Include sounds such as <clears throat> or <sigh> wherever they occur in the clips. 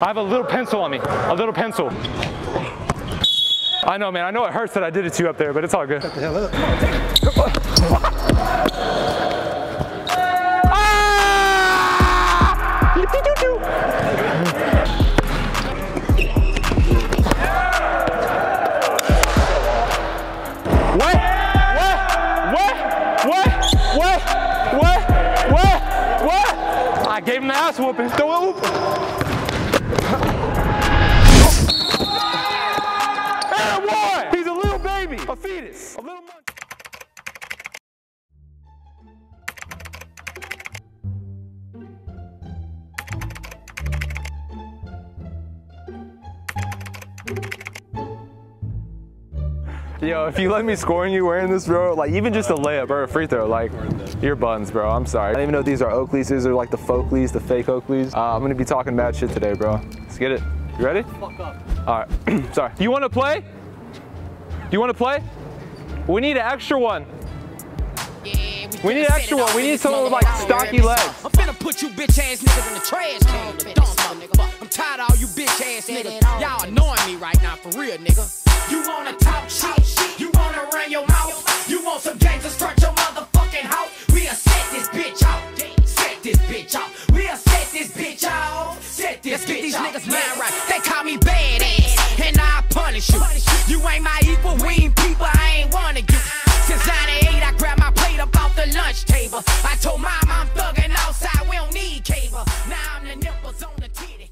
I have a little pencil on me, a little pencil. I know, man, I know it hurts that I did it to you up there, but it's all good. Shut the hell up. I gave him the ass whooping. Throw it whooping. Fetus, a little monkey. Yo, if you let me score on you wearing this, bro, like even just a layup or a free throw, like you're buns, bro. I'm sorry. I don't even know if these are Oakleys. These are like the Folkleys, the fake Oakleys. Uh, I'm gonna be talking bad shit today, bro. Let's get it. You ready? Fuck up. All right. <clears throat> sorry. You want to play? Do you want to play? We need an extra one. We need an extra one. We need someone with like stocky legs. I'm finna put you bitch ass niggas in the trash can. The dump, motherfucker. I'm tired of all you bitch ass niggas. Y'all annoying me right now, for real, nigga. You wanna talk shit? You wanna run your mouth? You want some gangs to start your motherfucking house? We'll set this bitch out. Set this bitch out. We'll set this bitch out. Set this Let's get these niggas mind right. They call me badass, and I punish you. You ain't my equal, we ain't lunch. I told mom I'm thugging outside, we don't need cable. Now I'm the nipples on the titty.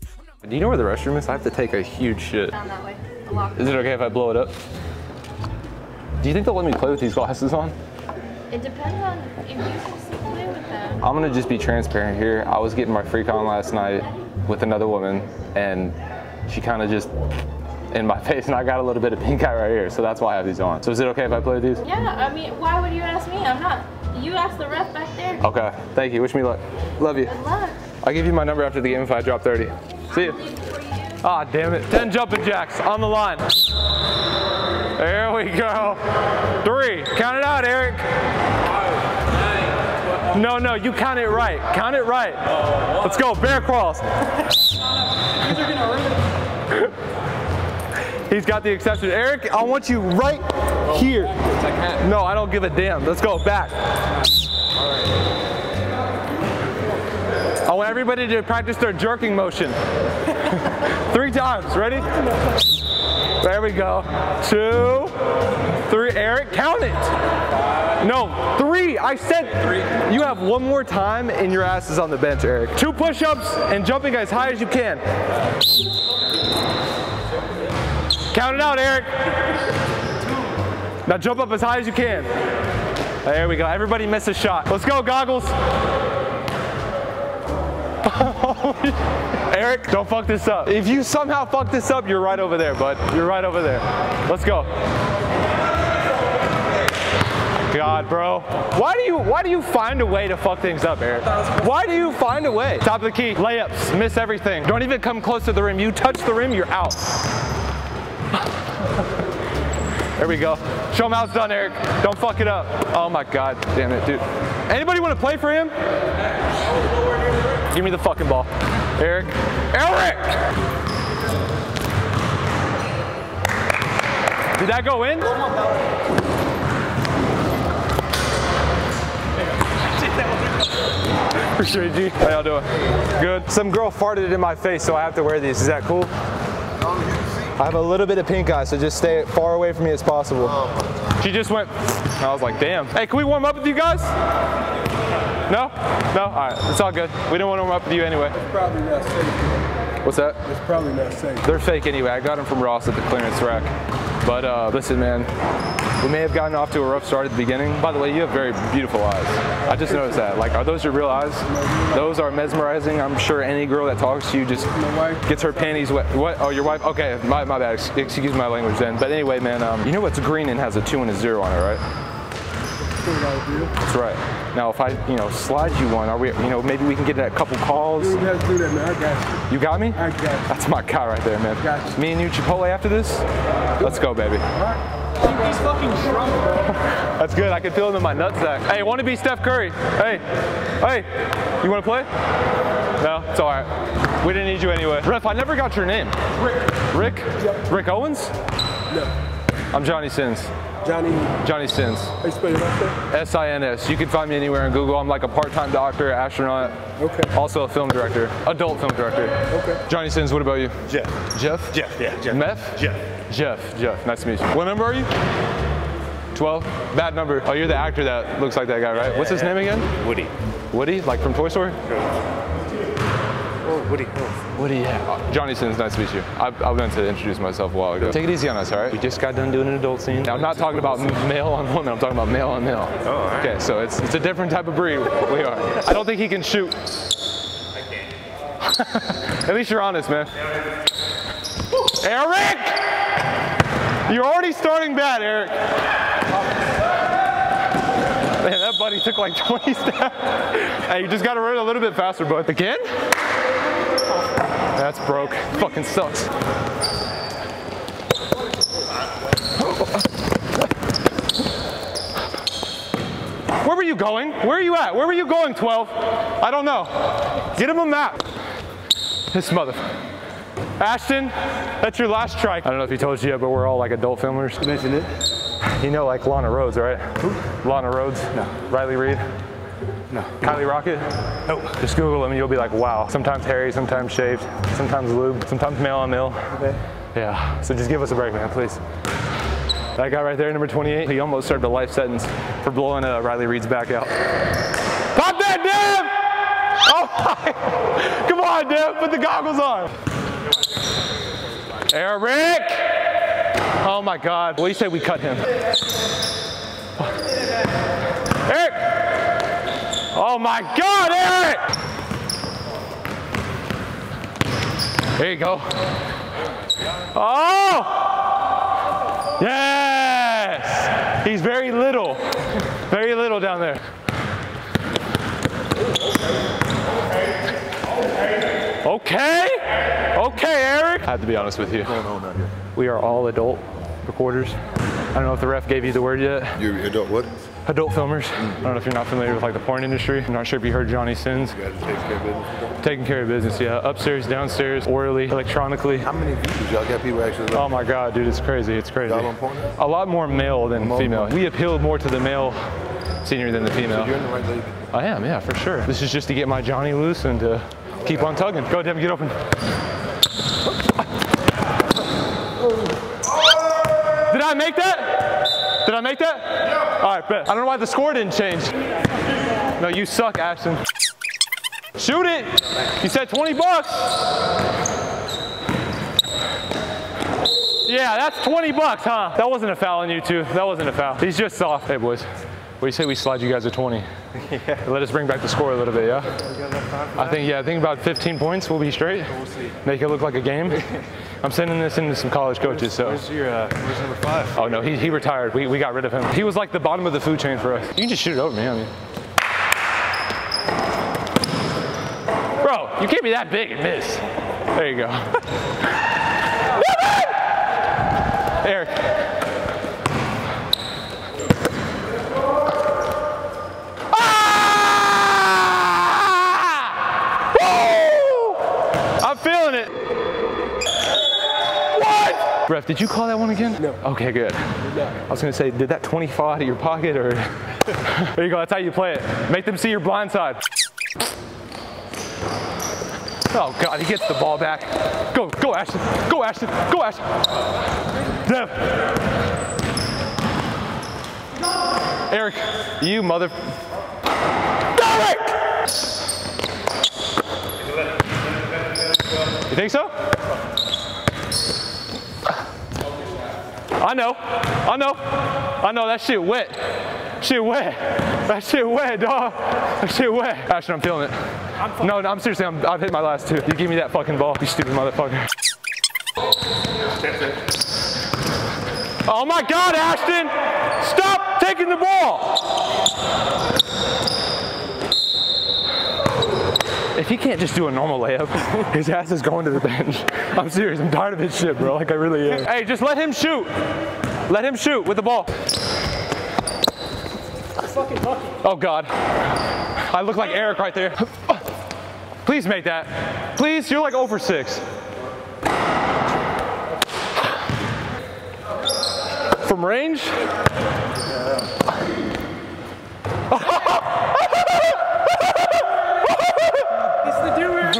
Do you know where the restroom is? I have to take a huge shit. Down that way. Is it okay if I blow it up? Do you think they'll let me play with these glasses on? It depends on if you can play with them. I'm gonna just be transparent here. I was getting my freak on last night with another woman, and she kind of just in my <laughs> face, and I got a little bit of pink eye right here, so that's why I have these on. So is it okay if I play with these? Yeah, I mean, why would you ask me? I'm not. You asked the ref back there. Okay, thank you. Wish me luck. Love you. Good luck. I'll give you my number after the game if I drop 30. See you. Ah, damn it. 10 jumping jacks on the line. There we go. Three. Count it out, Eric. No, no, you count it right. Count it right. Let's go. Bear crawls. <laughs> He's got the exception. Eric, I want you right here. No, I don't give a damn. Let's go. Back. I want everybody to practice their jerking motion. <laughs> Three times. Ready? There we go. Two, three. Eric, count it. No, three. I said three. You have one more time and your ass is on the bench, Eric. Two push-ups and jumping as high as you can. Count it out, Eric. Now jump up as high as you can. There we go. Everybody miss a shot. Let's go, goggles. <laughs> Eric, don't fuck this up. If you somehow fuck this up, you're right over there, bud. You're right over there. Let's go. God, bro. Why do you why do you find a way to fuck things up, Eric? Why do you find a way? Top of the key, layups, miss everything. Don't even come close to the rim. You touch the rim, you're out. There we go. Show him how it's done, Eric. Don't fuck it up. Oh my God, damn it, dude. Anybody want to play for him? Give me the fucking ball. Eric. Eric! Did that go in? <laughs> Appreciate you. How y'all doing? Good. Some girl farted in my face, so I have to wear these. Is that cool? I have a little bit of pink eye, so just stay far away from me as possible. She just went. I was like, damn. Hey, can we warm up with you guys? No? No? All right, it's all good. We don't want to warm up with you anyway. Probably not safe. What's that? It's probably not safe. They're fake anyway. I got them from Ross at the clearance rack. But uh, listen, man, we may have gotten off to a rough start at the beginning. By the way, you have very beautiful eyes. I just noticed that. Like, are those your real eyes? Those are mesmerizing. I'm sure any girl that talks to you just gets her panties wet. What? Oh, your wife? Okay, my, my bad. Excuse my language then. But anyway, man, um, you know what's green and has a two and a zero on it, right? That's right. Now, if I, you know, slide you one, are we, you know, maybe we can get a couple calls. You have to do that, man. I got You You got me? I got you. That's my guy right there, man. Got you. Me and you Chipotle after this? Let's go, baby. He's fucking drunk, bro. <laughs> That's good. I can feel him in my nutsack. Hey, want to be Steph Curry? Hey, hey, you want to play? No, it's all right. We didn't need you anyway. Ref, I never got your name. Rick. Rick? Yep. Rick Owens? No. I'm Johnny Sins. Johnny, Johnny Sins. how you spell your last name? S-I-N-S. You can find me anywhere on Google. I'm like a part-time doctor, astronaut, Okay. also a film director, adult film director. Okay. Johnny Sins, what about you? Jeff. Jeff? Jeff, yeah, Jeff. Meth? Jeff. Jeff, Jeff, nice to meet you. What number are you? 12? Bad number. Oh, you're the actor that looks like that guy, right? What's his name again? Woody. Woody, like from Toy Story? Oh, Woody. Oh. Woody, yeah. Johnny Sins, nice to meet you. I, I meant to introduce myself a while ago. Take it easy on us, all right? We just got done doing an adult scene. Now, I'm not talking about male on woman, I'm talking about male on male. Oh, all right. Okay, so it's, it's a different type of breed. We are. I don't think he can shoot. I can't. <laughs> At least you're honest, man. Eric! <laughs> You're already starting bad, Eric. Man, that buddy took like <laughs> 20 steps. Hey, you just gotta run a little bit faster, bud. Again? That's broke. Fucking sucks. Where were you going? Where are you at? Where were you going, 12? I don't know. Get him a map. This mother. Ashton, that's your last try. I don't know if he told you yet, but we're all like adult filmers. You mentioned it? You know like Lana Rhoades, right? Who? Lana Rhoades? No. Riley Reid? No. Kylie Rocket? Nope. Just Google them and you'll be like, wow. Sometimes hairy, sometimes shaved, sometimes lube, sometimes male on male. Okay. Yeah, so just give us a break, man, please. That guy right there, number 28, he almost served a life sentence for blowing uh, Riley Reid's back out. Pop that, Dev! Oh my! <laughs> Come on, Dev, put the goggles on. Eric! Oh my God. What do you say we cut him? Eric! Oh my God, Eric! There you go. Oh! Yes! He's very little. Very little down there. Okay. Okay. I have to be honest with you. No, no, not yet. We are all adult recorders. I don't know if the ref gave you the word yet. You adult what? Adult filmers. I don't know if you're not familiar with like the porn industry. I'm not sure if you heard Johnny Sins. You gotta take care of business. Taking care of business, yeah. Upstairs, downstairs, orally, electronically. How many views y'all got people actually Oh my God, dude, it's crazy. It's crazy. Y'all on porn? A lot more male than More female. porn. We appeal more to the male senior than the female. You're in the right league. I am, yeah, for sure. This is just to get my Johnny loose and to keep on tugging. Go, Devin, get open. I make that? Did I make that? Yeah. All right, bet. I don't know why the score didn't change. No, you suck, Ashton. Shoot it. You said 20 bucks. Yeah, that's 20 bucks, huh? That wasn't a foul on you two. That wasn't a foul. He's just soft. Hey, boys. What do you say we slide you guys a <laughs> 20? Yeah. Let us bring back the score a little bit, yeah? I think, yeah, I think about 15 points we'll be straight. Make it look like a game. <laughs> I'm sending this into some college coaches, so. Where's your, uh, where's number five? Oh no, he, he retired. We, we got rid of him. He was like the bottom of the food chain for us. You can just shoot it over me, I mean. Bro, you can't be that big and miss. There you go. <laughs> Eric. Ah! Woo! I'm feeling it. What? Ref, did you call that one again? No. Okay, good. I was gonna say, did that 20 fall out of your pocket or? <laughs> there you go, that's how you play it. Make them see your blind side. Oh God, he gets the ball back. Go, go Ashton, go Ashton, go Ashton. Dev. Eric, you mother. Eric! You think so? I know, I know, I know that shit wet. Shit wet. That shit wet, dog. That shit wet. Ashton, I'm feeling it. no, no, I'm seriously, I'm, I've hit my last two. You give me that fucking ball, you stupid motherfucker. Oh my God, Ashton! Stop taking the ball! If he can't just do a normal layup, <laughs> his ass is going to the bench. I'm serious, I'm tired of his shit, bro. Like I really am. Hey, just let him shoot. Let him shoot with the ball. Oh God. I look like Eric right there. Please make that. Please, you're like over 6. From range?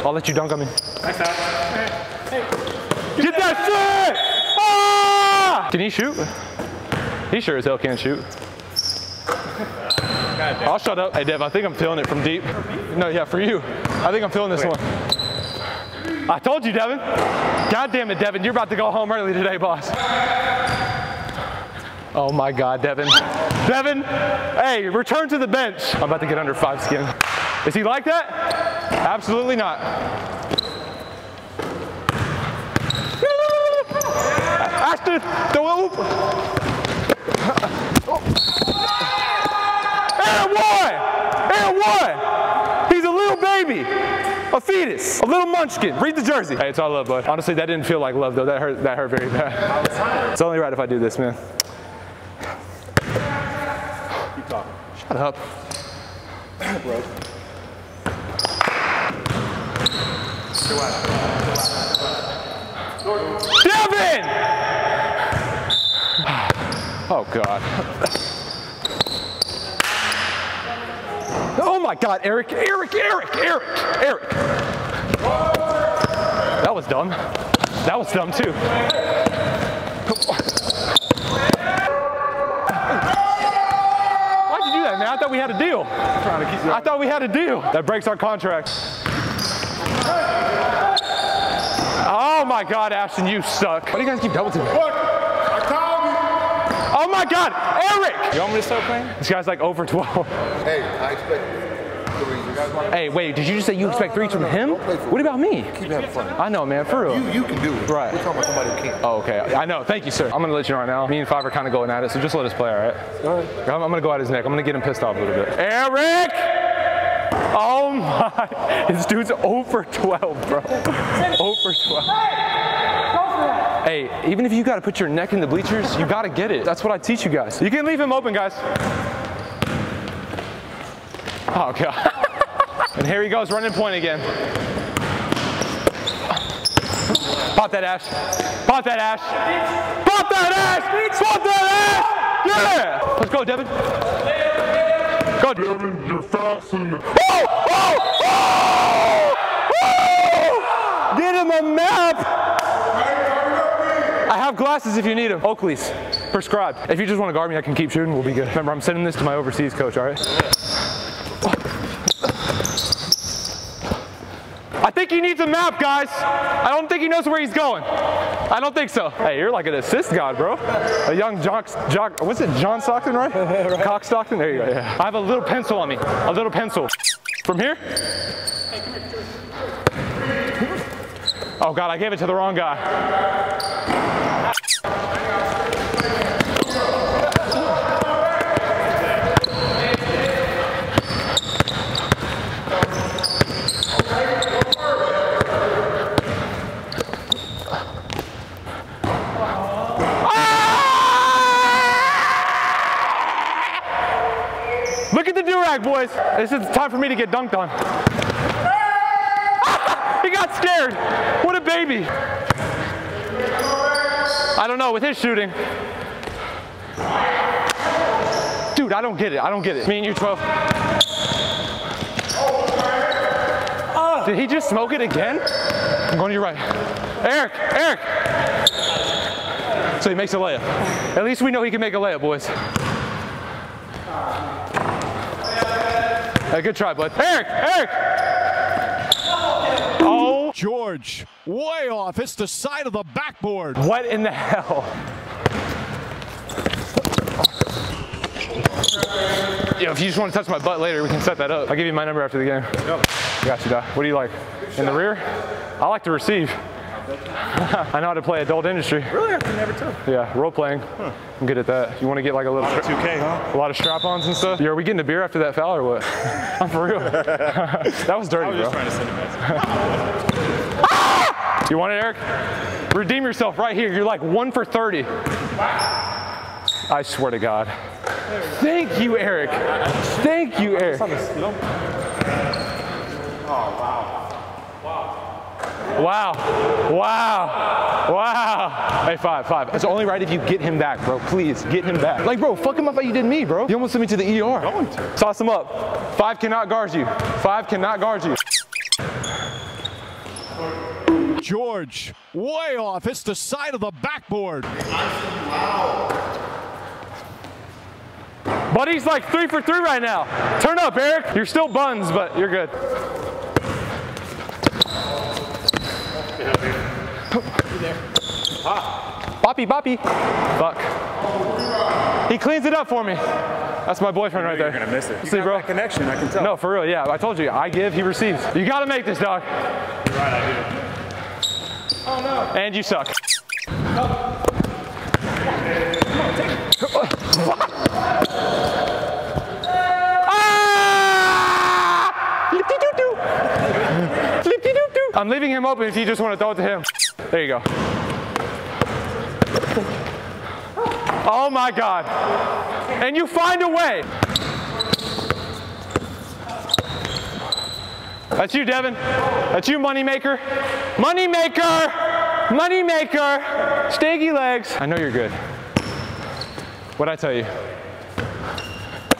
I'll let you dunk on me. Get that shit! Ah! Can he shoot? He sure as hell can't shoot. I'll shut up. Hey, Dev, I think I'm feeling it from deep. No, yeah, for you. I think I'm feeling this one. I told you, Devin. God damn it, Devin. You're about to go home early today, boss. Oh my God, Devin. Devin, hey, return to the bench. I'm about to get under five skin. Is he like that? Absolutely not. Ashton, the whoop. And one! And one! He's a little baby, a fetus, a little munchkin. Read the jersey. Hey, it's all love, bud. Honestly, that didn't feel like love, though. That hurt. That hurt very bad. It's only right if I do this, man. Keep talking. Shut up. Bro. Devin! Oh God. Oh my God, Eric, Eric, Eric, Eric, Eric. That was dumb. That was dumb too. Why'd you do that, man? I thought we had a deal. Trying to keep you I thought we had a deal. That breaks our contract. Oh my God, Ashton, you suck. Why do you guys keep double teaming? Look, I called you. Oh my God, Eric! You want me to start playing? This guy's like over 12. Hey, I expect three. You guys want Hey, wait, did you just say you expect threes from him? Don't play What about me? Keep having fun. I know, man, for real. You, you can do it. Right. We're talking about somebody who can't. Oh, okay. I know. Thank you, sir. I'm gonna let you know right now. Me and Five are kind of going at it, so just let us play, all right? All right. I'm, I'm gonna go at his neck. I'm gonna get him pissed off a little bit. Eric! Oh my! This dude's over 12, bro. Over 12. Hey, even if you gotta put your neck in the bleachers, you gotta get it. That's what I teach you guys. You can leave him open, guys. Oh god. <laughs> and here he goes, running point again. Pop that ash. Pop that ash. Pop that ash. Pop that ash. Yeah. Let's go, Devin. Go, Devin. You're fast and. Oh, oh, oh, oh. Get him a map. I have glasses if you need them. Oakley's, prescribed. If you just want to guard me, I can keep shooting. We'll be good. Remember, I'm sending this to my overseas coach. All right. I think he needs a map, guys. I don't think he knows where he's going. I don't think so. Hey, you're like an assist god, bro. A young Jock, Jock, what's it, John Stockton, right? <laughs> Cock Stockton, there you go, yeah. I have a little pencil on me, a little pencil. From here? Oh God, I gave it to the wrong guy. Look at the durag, boys. This is time for me to get dunked on. <laughs> he got scared. What a baby. I don't know with his shooting. Dude, I don't get it. I don't get it. Me and you 12. Ah. Did he just smoke it again? I'm going to your right. Eric, Eric. So he makes a layup. At least we know he can make a layup, boys. Hey, good try, bud. Eric, Eric. Oh, George, way off. It's the side of the backboard. what in the hell? Yo, if you just want to touch my butt later, we can set that up. I'll give you my number after the game. Yep. Got you, Doc. What do you like? In the rear? I like to receive. <laughs> I know how to play adult industry. Really? I can never tell. Yeah, role playing. I'm good at that. You want to get like a little, 2K, huh? a lot of strap-ons and stuff? Yeah, are we getting a beer after that foul or what? I'm <laughs> for real. <laughs> that was dirty, I was bro. just trying to send a message. You want it, Eric? Redeem yourself right here. You're like one for 30. I swear to God. Thank you, Eric. Thank you, Eric. Oh, wow. Wow. Wow. Wow. Hey, five, five. It's only right if you get him back, bro. Please, get him back. Like, bro, fuck him up like you did me, bro. You almost sent me to the ER. Going to. Toss him up. Five cannot guard you. Five cannot guard you. George, way off. It's the side of the backboard. Wow. Buddy's like three for three right now. Turn up, Eric. You're still buns, but you're good. Boppy, boppy. Fuck. He cleans it up for me. That's my boyfriend right there. You're gonna miss it. You See, got bro. that connection, I can tell. No, for real, yeah. I told you, I give, he receives. You gotta make this, dog. Right, I do. And you suck. Ah! I'm leaving him open if you just want to throw it to him. There you go. Oh my God. And you find a way. That's you, Devin. That's you, moneymaker. Moneymaker! Moneymaker! Staggy legs. I know you're good. What'd I tell you?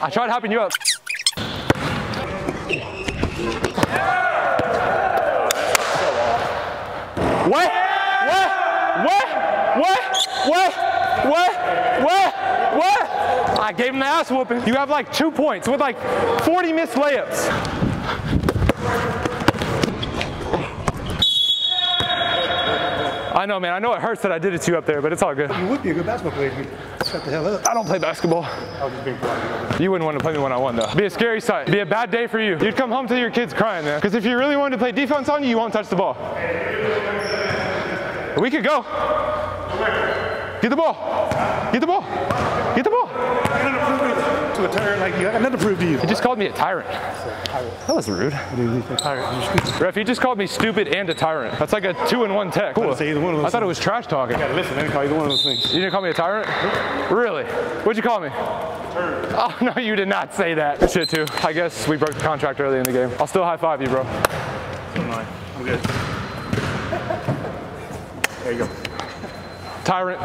I tried helping you up. What? What? What? What? What? What? What? What? I gave him the ass whooping. You have like two points with like 40 missed layups. I know, man. I know it hurts that I did it to you up there, but it's all good. You would be a good basketball player if you shut the hell up. I don't play basketball. I was just being. You wouldn't want to play me one on one though. Be a scary sight. Be a bad day for you. You'd come home to your kids crying, man. Because if you really wanted to play defense on you, you won't touch the ball. We could go. Get the ball. Get the ball. Get the ball. I got to prove to- to a tyrant like you. I got nothing to prove to you. He just called me a tyrant. That was rude. Tyrant. You're stupid. Ref, he just called me stupid and a tyrant. That's like a two in one tech. Cool. say one of those I thought it was trash talking. Gotta listen, I didn't call you one of those things. You didn't call me a tyrant? Really? What'd you call me? Oh, no, you did not say that. Good shit, too. I guess we broke the contract early in the game. I'll still high five you, bro. I'm good. There you go. Tyrant.